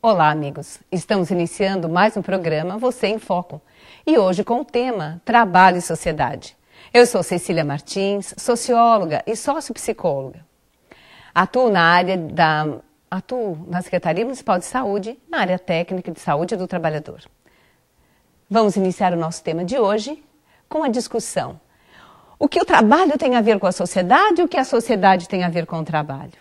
Olá, amigos. Estamos iniciando mais um programa Você em Foco e hoje com o tema Trabalho e Sociedade. Eu sou Cecília Martins, socióloga e sociopsicóloga. Atuo na área da atuo na Secretaria Municipal de Saúde, na área técnica de saúde do trabalhador. Vamos iniciar o nosso tema de hoje com a discussão. O que o trabalho tem a ver com a sociedade e o que a sociedade tem a ver com o trabalho?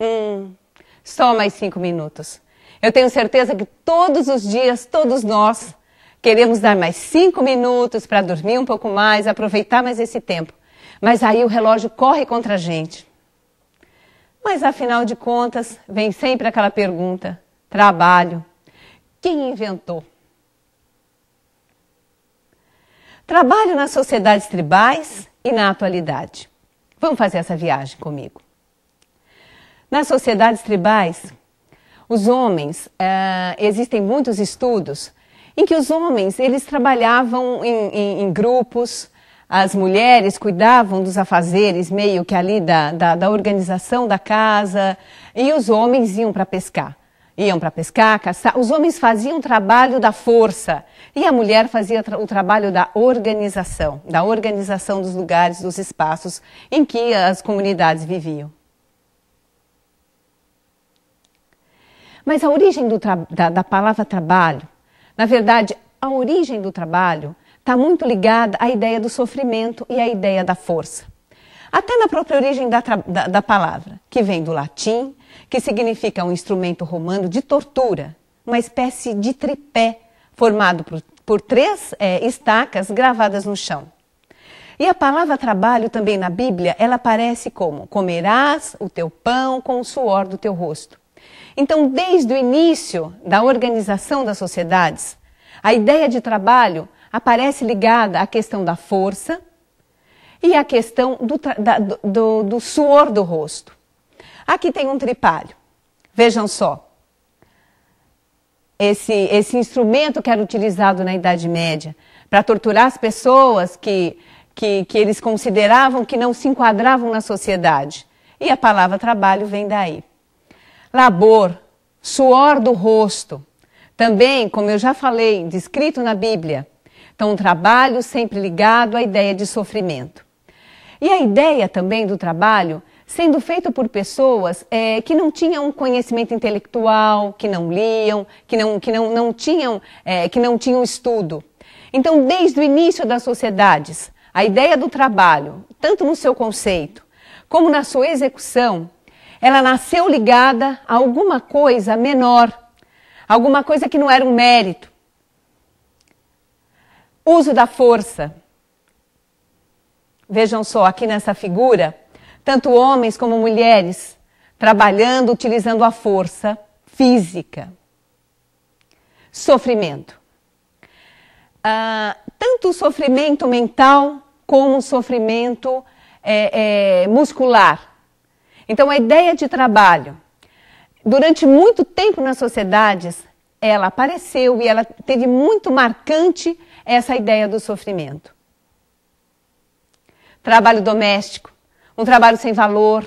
Hum, só mais cinco minutos. Eu tenho certeza que todos os dias, todos nós, queremos dar mais cinco minutos para dormir um pouco mais, aproveitar mais esse tempo. Mas aí o relógio corre contra a gente. Mas afinal de contas, vem sempre aquela pergunta: trabalho. Quem inventou? Trabalho nas sociedades tribais e na atualidade. Vamos fazer essa viagem comigo. Nas sociedades tribais, os homens, uh, existem muitos estudos em que os homens eles trabalhavam em, em, em, grupos, as mulheres cuidavam dos afazeres meio que ali da, da, da organização da casa e os homens iam para pescar. Iam para pescar, caçar. Os homens faziam o trabalho da força e a mulher fazia o trabalho da organização, da organização dos lugares, dos espaços em que as comunidades viviam. Mas a origem da, da palavra trabalho, na verdade, a origem do trabalho está muito ligada à ideia do sofrimento e à ideia da força. Até na própria origem da, da, da palavra, que vem do latim, que significa um instrumento romano de tortura, uma espécie de tripé formado por, por três é, estacas gravadas no chão. E a palavra trabalho também na Bíblia, ela aparece como comerás o teu pão com o suor do teu rosto. Então, desde o início da organização das sociedades, a ideia de trabalho aparece ligada à questão da força e à questão do, da, do, do suor do rosto. Aqui tem um tripalho. Vejam só. Esse, esse instrumento que era utilizado na Idade Média para torturar as pessoas que, que, que eles consideravam que não se enquadravam na sociedade. E a palavra trabalho vem daí labor, suor do rosto. Também, como eu já falei, descrito na Bíblia. Então, um trabalho sempre ligado à ideia de sofrimento. E a ideia também do trabalho sendo feito por pessoas é, que não tinham conhecimento intelectual, que não liam, que não, que não, não tinham, é, que não tinham estudo. Então, desde o início das sociedades, a ideia do trabalho, tanto no seu conceito como na sua execução, ela nasceu ligada a alguma coisa menor, alguma coisa que não era um mérito. Uso da força. Vejam só, aqui nessa figura, tanto homens como mulheres trabalhando, utilizando a força física. Sofrimento. Ah, tanto o sofrimento mental como o sofrimento é, é, muscular. Então, a ideia de trabalho, durante muito tempo nas sociedades, ela apareceu e ela teve muito marcante essa ideia do sofrimento. Trabalho doméstico, um trabalho sem valor,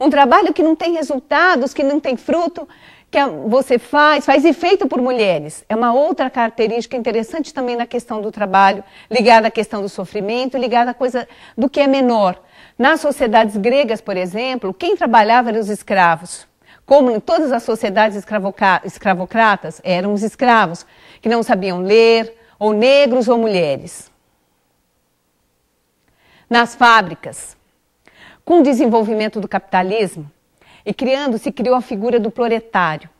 um trabalho que não tem resultados, que não tem fruto, que você faz, faz e feito por mulheres. É uma outra característica interessante também na questão do trabalho, ligada à questão do sofrimento, ligada à coisa do que é menor. Nas sociedades gregas, por exemplo, quem trabalhava eram os escravos. Como em todas as sociedades escravocratas, eram os escravos, que não sabiam ler, ou negros ou mulheres. Nas fábricas, com o desenvolvimento do capitalismo, e criando, se criou a figura do proletário,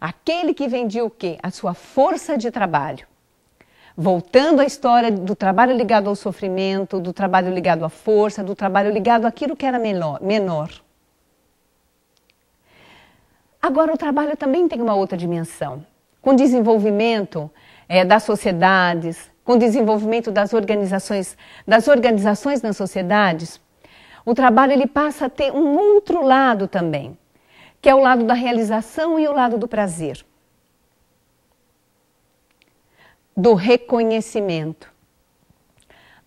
aquele que vendia o quê? A sua força de trabalho. Voltando à história do trabalho ligado ao sofrimento, do trabalho ligado à força, do trabalho ligado àquilo que era menor. Agora, o trabalho também tem uma outra dimensão. Com o desenvolvimento é, das sociedades, com o desenvolvimento das organizações, das organizações nas sociedades, o trabalho ele passa a ter um outro lado também, que é o lado da realização e o lado do prazer. do reconhecimento.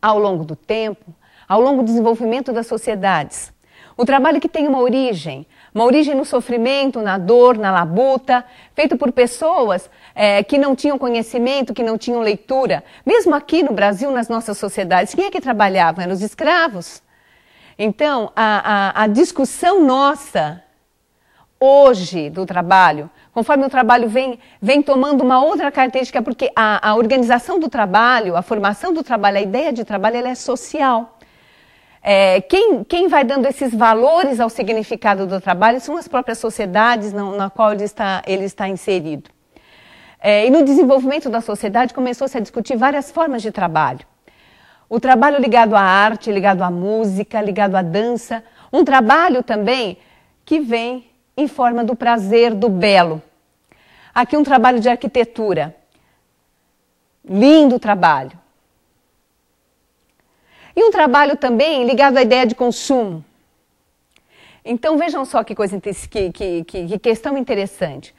ao longo do tempo, ao longo do desenvolvimento das sociedades. Um trabalho que tem uma origem, uma origem no sofrimento, na dor, na labuta, feito por pessoas é, que não tinham conhecimento, que não tinham leitura. Mesmo aqui no Brasil, nas nossas sociedades, quem é que trabalhava? Eram os escravos. Então, a, a, a discussão nossa hoje do trabalho, conforme o trabalho vem, vem tomando uma outra característica, porque a, a organização do trabalho, a formação do trabalho, a ideia de trabalho, ela é social. É, quem, quem vai dando esses valores ao significado do trabalho são as próprias sociedades na, na qual ele está, ele está inserido. É, e no desenvolvimento da sociedade começou-se a discutir várias formas de trabalho. O trabalho ligado à arte, ligado à música, ligado à dança. Um trabalho também que vem em forma do prazer, do belo. Aqui um trabalho de arquitetura. Lindo trabalho. E um trabalho também ligado à ideia de consumo. Então vejam só que coisa que, que, que, que questão interessante.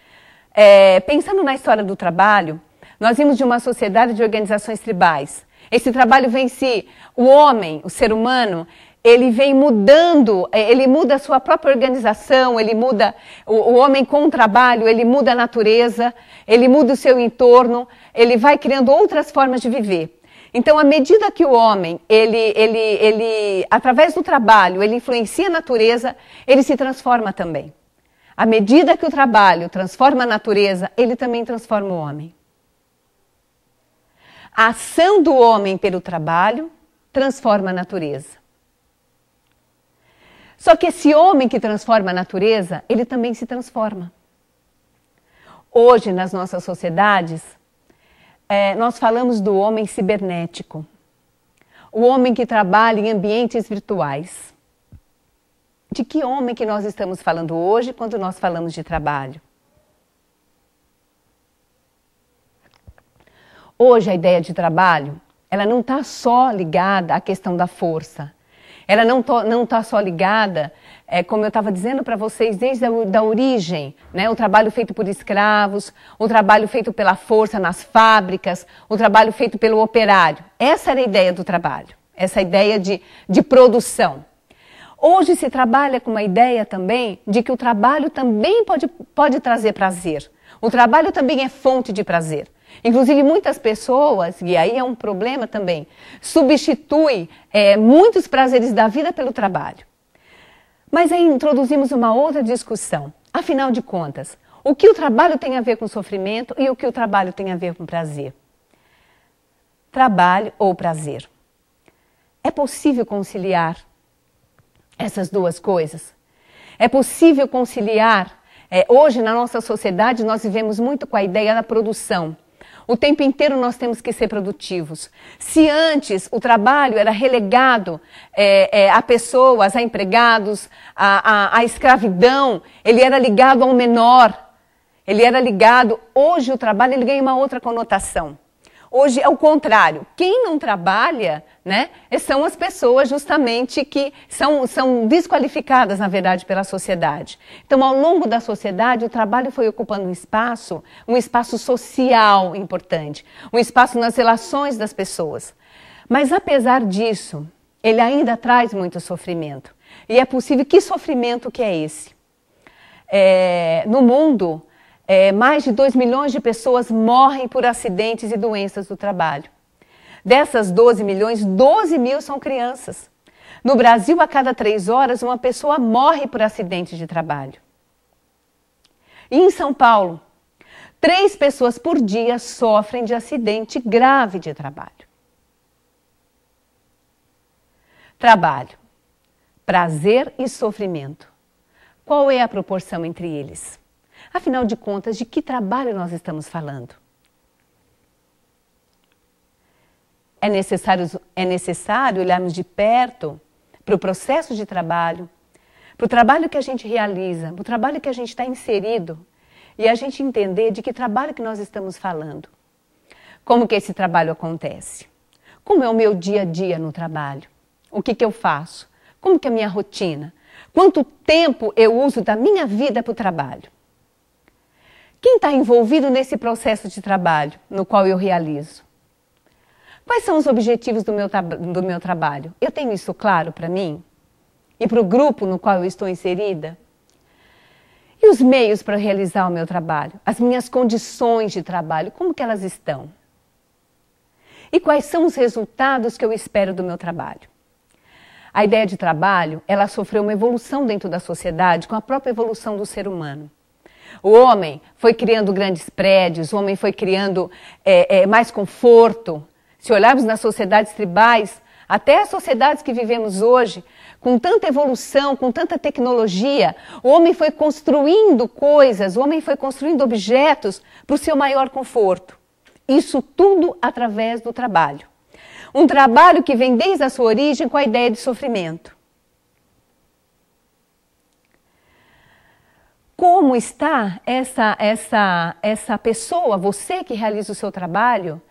É, pensando na história do trabalho, nós vimos de uma sociedade de organizações tribais. Esse trabalho vem se o homem, o ser humano, ele vem mudando, é, ele muda a sua própria organização, ele muda o, o, homem com o trabalho, ele muda a natureza, ele muda o seu entorno, ele vai criando outras formas de viver. Então, à medida que o homem, ele, ele, ele, através do trabalho, ele influencia a natureza, ele se transforma também. À medida que o trabalho transforma a natureza, ele também transforma o homem. A ação do homem pelo trabalho transforma a natureza. Só que esse homem que transforma a natureza, ele também se transforma. Hoje, nas nossas sociedades, é, nós falamos do homem cibernético, o homem que trabalha em ambientes virtuais. De que homem que nós estamos falando hoje quando nós falamos de trabalho? Hoje a ideia de trabalho, ela não está só ligada à questão da força. Ela não está só ligada, é, como eu estava dizendo para vocês, desde a da origem, né? o trabalho feito por escravos, o trabalho feito pela força nas fábricas, o trabalho feito pelo operário. Essa era a ideia do trabalho, essa ideia de, de produção. Hoje se trabalha com uma ideia também de que o trabalho também pode, pode trazer prazer. O trabalho também é fonte de prazer. Inclusive, muitas pessoas, e aí é um problema também, substituem é, muitos prazeres da vida pelo trabalho. Mas aí introduzimos uma outra discussão. Afinal de contas, o que o trabalho tem a ver com sofrimento e o que o trabalho tem a ver com prazer? Trabalho ou prazer? É possível conciliar essas duas coisas? É possível conciliar? É, hoje, na nossa sociedade, nós vivemos muito com a ideia da produção. O tempo inteiro nós temos que ser produtivos. Se antes o trabalho era relegado é, é, a pessoas, a empregados, a, a, a escravidão, ele era ligado ao menor, ele era ligado. Hoje o trabalho ele ganha uma outra conotação. Hoje é o contrário. Quem não trabalha, né, são as pessoas justamente que são, são desqualificadas, na verdade, pela sociedade. Então, ao longo da sociedade, o trabalho foi ocupando um espaço, um espaço social importante, um espaço nas relações das pessoas. Mas, apesar disso, ele ainda traz muito sofrimento. E é possível, que sofrimento que é esse? É, no mundo, é, mais de 2 milhões de pessoas morrem por acidentes e doenças do trabalho. Dessas 12 milhões, 12 mil são crianças. No Brasil, a cada três horas, uma pessoa morre por acidente de trabalho. E em São Paulo, três pessoas por dia sofrem de acidente grave de trabalho. Trabalho, prazer e sofrimento. Qual é a proporção entre eles? Afinal de contas, de que trabalho nós estamos falando? É necessário, é necessário olharmos de perto para o processo de trabalho, para o trabalho que a gente realiza, para o trabalho que a gente está inserido e a gente entender de que trabalho que nós estamos falando. Como que esse trabalho acontece? Como é o meu dia a dia no trabalho? O que, que eu faço? Como que é a minha rotina? Quanto tempo eu uso da minha vida para o trabalho? Quem está envolvido nesse processo de trabalho no qual eu realizo? Quais são os objetivos do meu, do meu trabalho? Eu tenho isso claro para mim? E para o grupo no qual eu estou inserida? E os meios para realizar o meu trabalho? As minhas condições de trabalho, como que elas estão? E quais são os resultados que eu espero do meu trabalho? A ideia de trabalho, ela sofreu uma evolução dentro da sociedade com a própria evolução do ser humano. O homem foi criando grandes prédios, o homem foi criando é, é, mais conforto. Se olharmos nas sociedades tribais, até as sociedades que vivemos hoje, com tanta evolução, com tanta tecnologia, o homem foi construindo coisas, o homem foi construindo objetos para o seu maior conforto. Isso tudo através do trabalho. Um trabalho que vem desde a sua origem com a ideia de sofrimento. Como está essa, essa, essa pessoa, você que realiza o seu trabalho?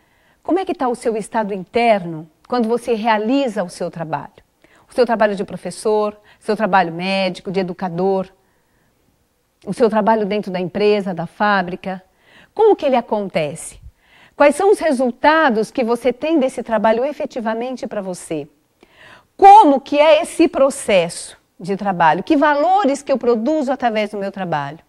Como é que está o seu estado interno quando você realiza o seu trabalho? O seu trabalho de professor, seu trabalho médico, de educador, o seu trabalho dentro da empresa, da fábrica. Como que ele acontece? Quais são os resultados que você tem desse trabalho efetivamente para você? Como que é esse processo de trabalho? Que valores que eu produzo através do meu trabalho?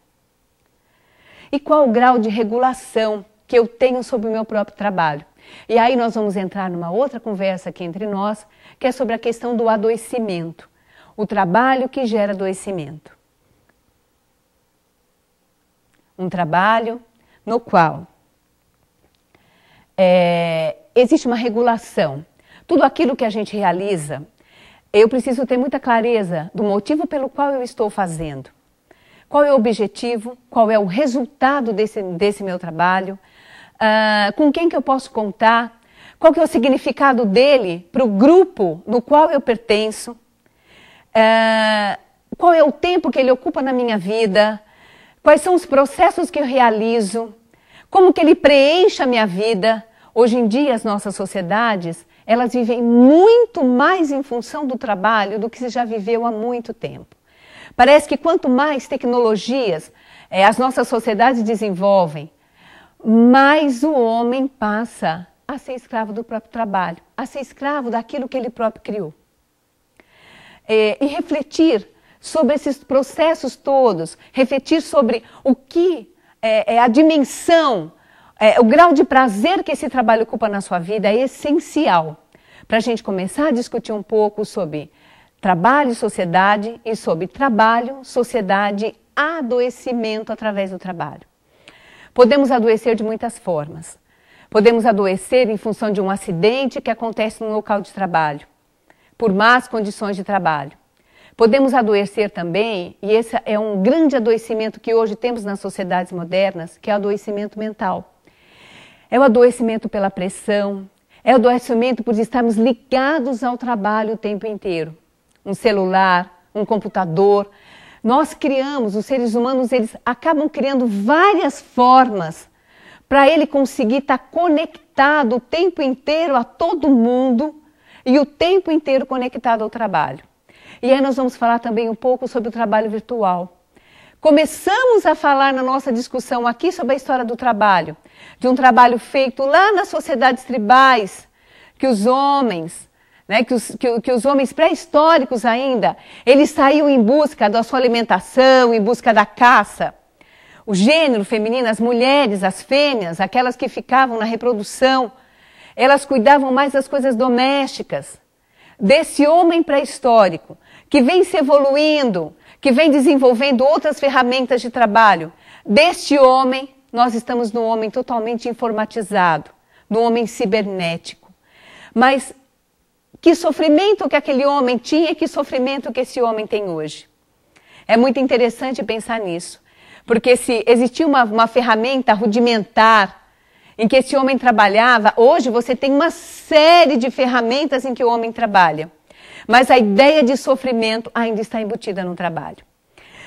E qual o grau de regulação que eu tenho sobre o meu próprio trabalho? E aí nós vamos entrar numa outra conversa aqui entre nós, que é sobre a questão do adoecimento. O trabalho que gera adoecimento. Um trabalho no qual é, existe uma regulação. Tudo aquilo que a gente realiza, eu preciso ter muita clareza do motivo pelo qual eu estou fazendo. Qual é o objetivo, qual é o resultado desse, desse meu trabalho, uh, com quem que eu posso contar, qual que é o significado dele para o grupo no qual eu pertenço, uh, qual é o tempo que ele ocupa na minha vida, quais são os processos que eu realizo, como que ele preenche a minha vida. Hoje em dia, as nossas sociedades, elas vivem muito mais em função do trabalho do que se já viveu há muito tempo. Parece que quanto mais tecnologias é, as nossas sociedades desenvolvem, mais o homem passa a ser escravo do próprio trabalho, a ser escravo daquilo que ele próprio criou. É, e refletir sobre esses processos todos, refletir sobre o que é, é a dimensão, é, o grau de prazer que esse trabalho ocupa na sua vida é essencial para a gente começar a discutir um pouco sobre trabalho e sociedade e sobre trabalho, sociedade, adoecimento através do trabalho. Podemos adoecer de muitas formas. Podemos adoecer em função de um acidente que acontece no local de trabalho, por más condições de trabalho. Podemos adoecer também, e esse é um grande adoecimento que hoje temos nas sociedades modernas, que é o adoecimento mental. É o adoecimento pela pressão, é o adoecimento por estarmos ligados ao trabalho o tempo inteiro. Um celular, um computador. Nós criamos, os seres humanos, eles acabam criando várias formas para ele conseguir estar conectado o tempo inteiro a todo mundo e o tempo inteiro conectado ao trabalho. E aí nós vamos falar também um pouco sobre o trabalho virtual. Começamos a falar na nossa discussão aqui sobre a história do trabalho, de um trabalho feito lá nas sociedades tribais, que os homens, né, que, os, que, que os homens pré-históricos ainda, eles saíam em busca da sua alimentação, em busca da caça. O gênero feminino, as mulheres, as fêmeas, aquelas que ficavam na reprodução, elas cuidavam mais das coisas domésticas. Desse homem pré-histórico, que vem se evoluindo, que vem desenvolvendo outras ferramentas de trabalho. Deste homem, nós estamos no homem totalmente informatizado, no homem cibernético. Mas que sofrimento que aquele homem tinha e que sofrimento que esse homem tem hoje. É muito interessante pensar nisso, porque se existia uma, uma ferramenta rudimentar em que esse homem trabalhava, hoje você tem uma série de ferramentas em que o homem trabalha. Mas a ideia de sofrimento ainda está embutida no trabalho.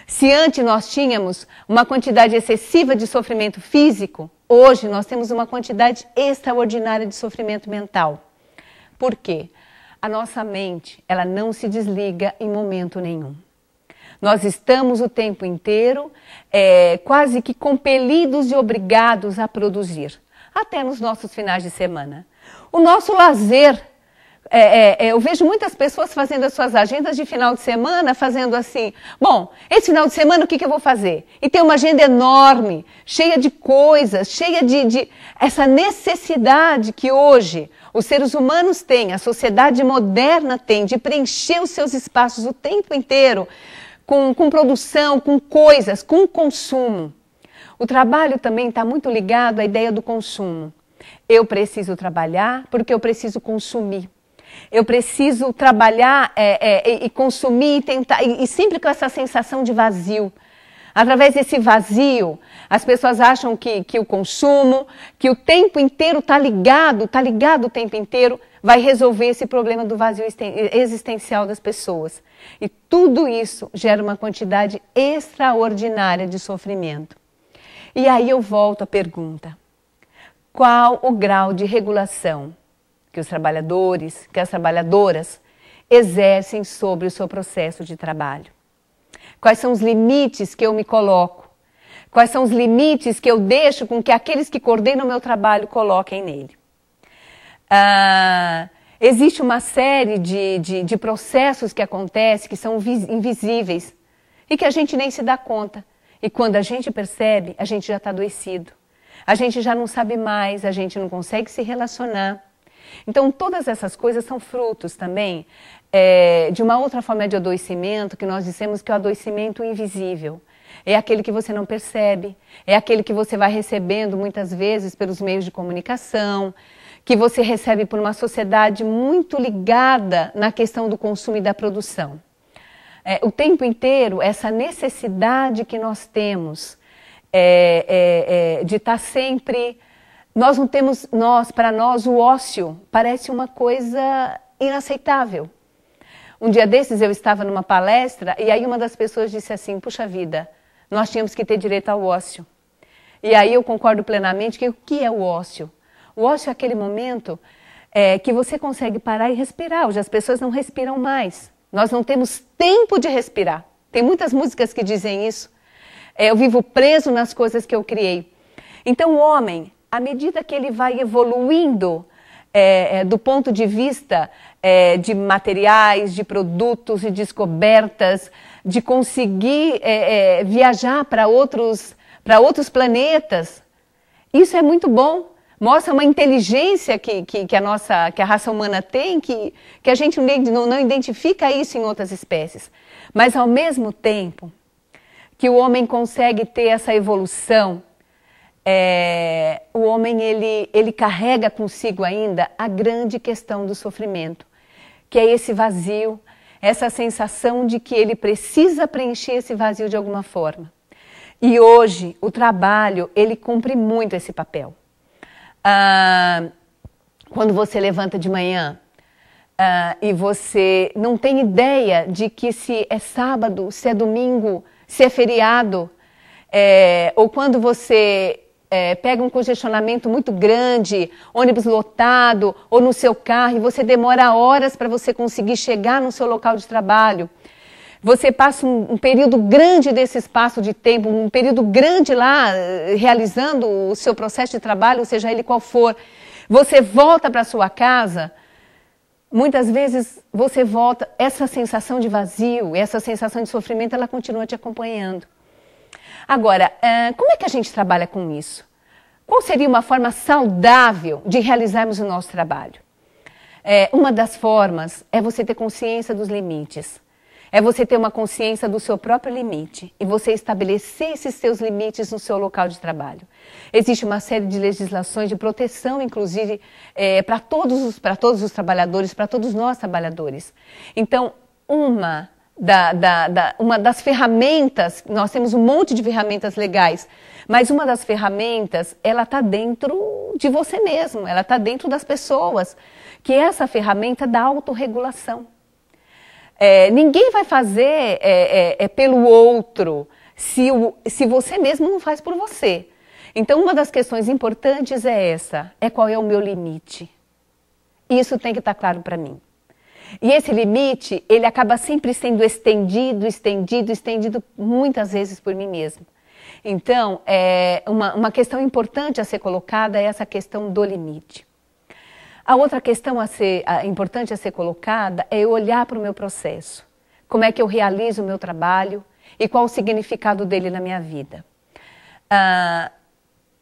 Se antes nós tínhamos uma quantidade excessiva de sofrimento físico, hoje nós temos uma quantidade extraordinária de sofrimento mental. Por quê? A nossa mente, ela não se desliga em momento nenhum. Nós estamos o tempo inteiro é, quase que compelidos e obrigados a produzir, até nos nossos finais de semana. O nosso lazer. É, é, é, eu vejo muitas pessoas fazendo as suas agendas de final de semana, fazendo assim: bom, esse final de semana o que, que eu vou fazer? E tem uma agenda enorme, cheia de coisas, cheia de, de essa necessidade que hoje os seres humanos têm, a sociedade moderna tem, de preencher os seus espaços o tempo inteiro com, com produção, com coisas, com consumo. O trabalho também está muito ligado à ideia do consumo. Eu preciso trabalhar porque eu preciso consumir. Eu preciso trabalhar é, é, e consumir e tentar, e, e sempre com essa sensação de vazio. Através desse vazio, as pessoas acham que, que o consumo, que o tempo inteiro está ligado, está ligado o tempo inteiro, vai resolver esse problema do vazio existencial das pessoas. E tudo isso gera uma quantidade extraordinária de sofrimento. E aí eu volto à pergunta: qual o grau de regulação que os trabalhadores, que as trabalhadoras exercem sobre o seu processo de trabalho? Quais são os limites que eu me coloco? Quais são os limites que eu deixo com que aqueles que coordenam o meu trabalho coloquem nele? Ah, existe uma série de, de, de processos que acontecem que são invisíveis e que a gente nem se dá conta. E quando a gente percebe, a gente já está adoecido. A gente já não sabe mais, a gente não consegue se relacionar. Então, todas essas coisas são frutos também é, de uma outra forma de adoecimento que nós dissemos que é o adoecimento invisível. É aquele que você não percebe, é aquele que você vai recebendo muitas vezes pelos meios de comunicação, que você recebe por uma sociedade muito ligada na questão do consumo e da produção. É, o tempo inteiro, essa necessidade que nós temos é, é, é de estar sempre. Nós não temos, nós, para nós, o ócio parece uma coisa inaceitável. Um dia desses eu estava numa palestra e aí uma das pessoas disse assim: Puxa vida, nós tínhamos que ter direito ao ócio. E aí eu concordo plenamente que o que é o ócio? O ócio é aquele momento é, que você consegue parar e respirar. Hoje as pessoas não respiram mais. Nós não temos tempo de respirar. Tem muitas músicas que dizem isso. É, eu vivo preso nas coisas que eu criei. Então o homem, à medida que ele vai evoluindo é, é, do ponto de vista é, de materiais, de produtos e descobertas, de conseguir é, é, viajar para outros, outros planetas. Isso é muito bom. Mostra uma inteligência que, que, que, a nossa, que a raça humana tem, que, que a gente não, não identifica isso em outras espécies. Mas, ao mesmo tempo que o homem consegue ter essa evolução, é, o homem ele, ele carrega consigo ainda a grande questão do sofrimento, que é esse vazio, essa sensação de que ele precisa preencher esse vazio de alguma forma. E hoje o trabalho ele cumpre muito esse papel. Ah, quando você levanta de manhã ah, e você não tem ideia de que se é sábado, se é domingo, se é feriado, é, ou quando você é, pega um congestionamento muito grande, ônibus lotado, ou no seu carro, e você demora horas para você conseguir chegar no seu local de trabalho. Você passa um, um, período grande desse espaço de tempo, um período grande lá, eh, realizando o seu processo de trabalho, seja ele qual for. Você volta para sua casa, muitas vezes você volta, essa sensação de vazio, essa sensação de sofrimento, ela continua te acompanhando. Agora, como é que a gente trabalha com isso? Qual seria uma forma saudável de realizarmos o nosso trabalho? É, uma das formas é você ter consciência dos limites. É você ter uma consciência do seu próprio limite e você estabelecer esses seus limites no seu local de trabalho. Existe uma série de legislações de proteção, inclusive, é, para todos, todos os trabalhadores, para todos nós trabalhadores. Então, uma da, da, da, uma das ferramentas, nós temos um monte de ferramentas legais, mas uma das ferramentas, ela está dentro de você mesmo, ela está dentro das pessoas, que é essa ferramenta da autorregulação. É, ninguém vai fazer é, é, é, pelo outro se, o, se você mesmo não faz por você. Então, uma das questões importantes é essa: é qual é o meu limite. Isso tem que estar tá claro para mim. E esse limite, ele acaba sempre sendo estendido, estendido, estendido muitas vezes por mim mesmo. Então, é, uma, uma questão importante a ser colocada é essa questão do limite. A outra questão a ser, a, importante a ser colocada é olhar para o meu processo. Como é que eu realizo o meu trabalho e qual o significado dele na minha vida. Ah,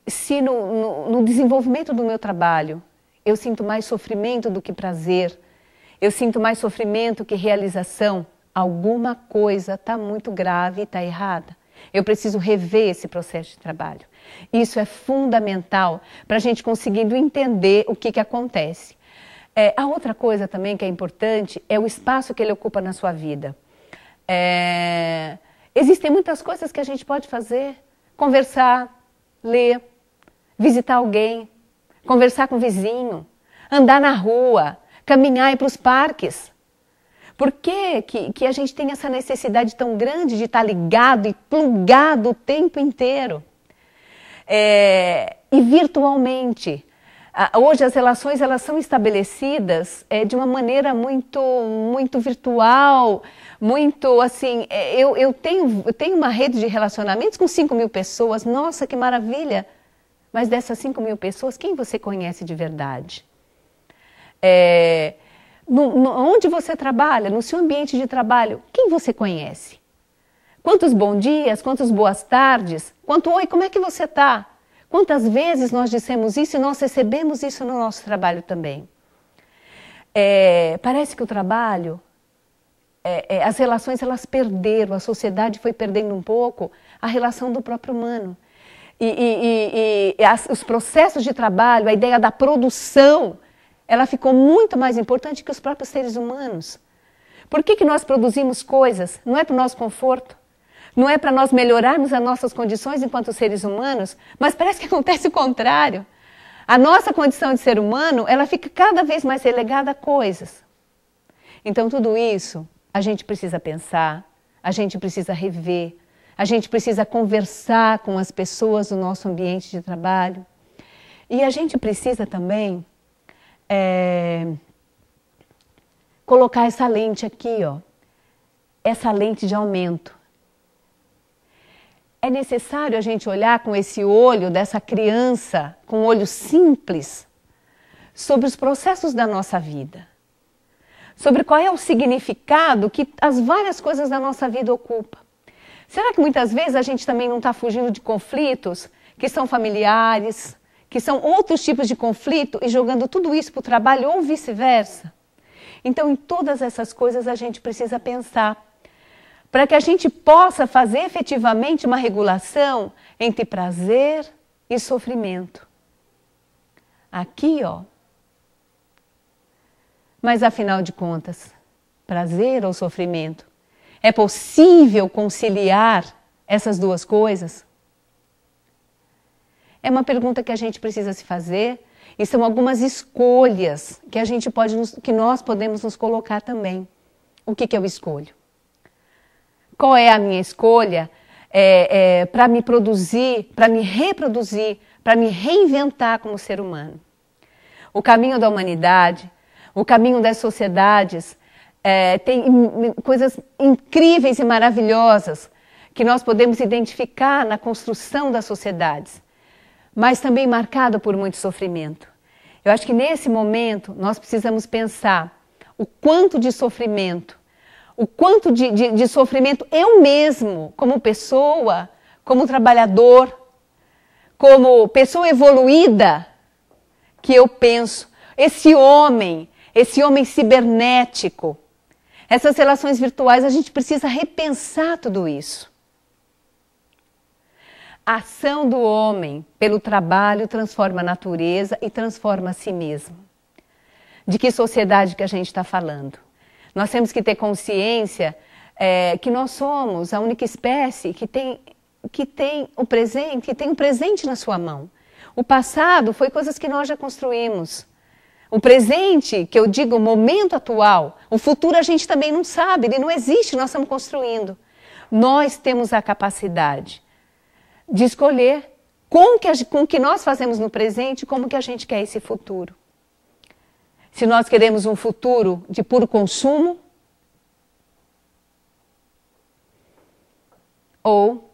se no, no, no desenvolvimento do meu trabalho eu sinto mais sofrimento do que prazer, eu sinto mais sofrimento que realização, alguma coisa está muito grave e está errada. Eu preciso rever esse processo de trabalho. Isso é fundamental para a gente conseguindo entender o que, que acontece. É, a outra coisa também que é importante é o espaço que ele ocupa na sua vida. É, existem muitas coisas que a gente pode fazer: conversar, ler, visitar alguém, conversar com o vizinho, andar na rua, caminhar ir para os parques. Por que, que, que a gente tem essa necessidade tão grande de estar ligado e plugado o tempo inteiro? É, e virtualmente. Hoje as relações elas são estabelecidas é, de uma maneira muito, muito virtual, muito assim. É, eu, eu, tenho, eu tenho uma rede de relacionamentos com 5 mil pessoas, nossa, que maravilha! Mas dessas 5 mil pessoas, quem você conhece de verdade? É, no, no, onde você trabalha, no seu ambiente de trabalho, quem você conhece? Quantos bons dias, quantas boas tardes, quanto oi, como é que você está? Quantas vezes nós dissemos isso e nós recebemos isso no nosso trabalho também? É, parece que o trabalho, é, é, as relações elas perderam, a sociedade foi perdendo um pouco a relação do próprio humano. E, e, e, e as, os processos de trabalho, a ideia da produção, ela ficou muito mais importante que os próprios seres humanos. Por que, que nós produzimos coisas? Não é para o nosso conforto, não é para nós melhorarmos as nossas condições enquanto seres humanos, mas parece que acontece o contrário. A nossa condição de ser humano, ela fica cada vez mais relegada a coisas. Então, tudo isso a gente precisa pensar, a gente precisa rever, a gente precisa conversar com as pessoas do nosso ambiente de trabalho. E a gente precisa também é, colocar essa lente aqui, ó, essa lente de aumento. É necessário a gente olhar com esse olho dessa criança, com um olho simples, sobre os processos da nossa vida, sobre qual é o significado que as várias coisas da nossa vida ocupam. Será que muitas vezes a gente também não está fugindo de conflitos que são familiares, que são outros tipos de conflito e jogando tudo isso para o trabalho ou vice-versa. Então, em todas essas coisas a gente precisa pensar para que a gente possa fazer efetivamente uma regulação entre prazer e sofrimento. Aqui, ó. Mas afinal de contas, prazer ou sofrimento? É possível conciliar essas duas coisas? É uma pergunta que a gente precisa se fazer e são algumas escolhas que a gente pode, que nós podemos nos colocar também. O que, que eu escolho? Qual é a minha escolha é, é, para me produzir, para me reproduzir, para me reinventar como ser humano? O caminho da humanidade, o caminho das sociedades, é, tem coisas incríveis e maravilhosas que nós podemos identificar na construção das sociedades mas também marcado por muito sofrimento. Eu acho que nesse momento nós precisamos pensar o quanto de sofrimento, o quanto de, de, de sofrimento eu mesmo, como pessoa, como trabalhador, como pessoa evoluída, que eu penso, esse homem, esse homem cibernético, essas relações virtuais, a gente precisa repensar tudo isso. A ação do homem pelo trabalho transforma a natureza e transforma a si mesmo. De que sociedade que a gente está falando? Nós temos que ter consciência é, que nós somos a única espécie que tem, que tem o presente, que tem um presente na sua mão. O passado foi coisas que nós já construímos. O presente, que eu digo, o momento atual, o futuro a gente também não sabe, ele não existe, nós estamos construindo. Nós temos a capacidade de escolher com que, com que nós fazemos no presente como que a gente quer esse futuro. Se nós queremos um futuro de puro consumo, ou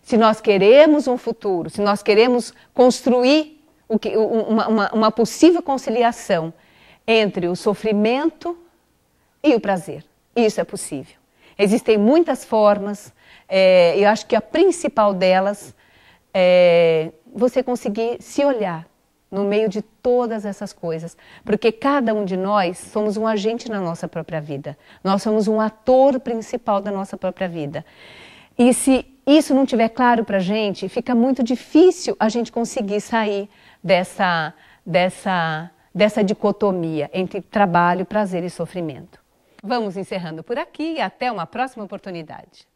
se nós queremos um futuro, se nós queremos construir que, uma, uma, uma possível conciliação entre o sofrimento e o prazer. Isso é possível. Existem muitas formas, é, eu acho que a principal delas é você conseguir se olhar no meio de todas essas coisas, porque cada um de nós somos um agente na nossa própria vida. Nós somos um ator principal da nossa própria vida. E se isso não tiver claro para a gente, fica muito difícil a gente conseguir sair dessa, dessa, dessa dicotomia entre trabalho, prazer e sofrimento. Vamos encerrando por aqui e até uma próxima oportunidade.